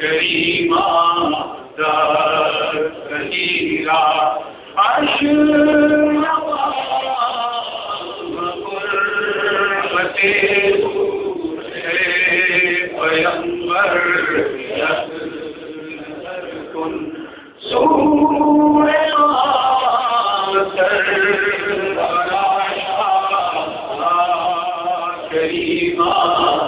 کریمہ کریرا عرش قربتے پیمبر کن سور کریمہ